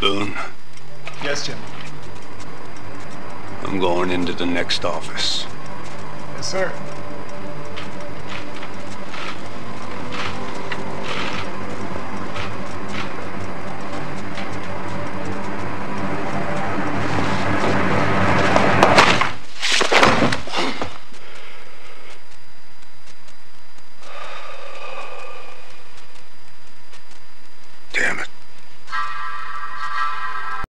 Boone, Yes, Jim. I'm going into the next office. Yes, sir.